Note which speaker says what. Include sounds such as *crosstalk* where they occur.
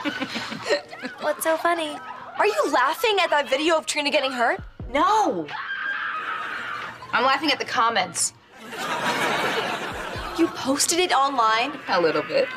Speaker 1: *laughs* What's so funny? Are you laughing at that video of Trina getting hurt?
Speaker 2: No. I'm laughing at the comments.
Speaker 1: You posted it online?
Speaker 2: A little bit.